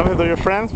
Come here to your friends.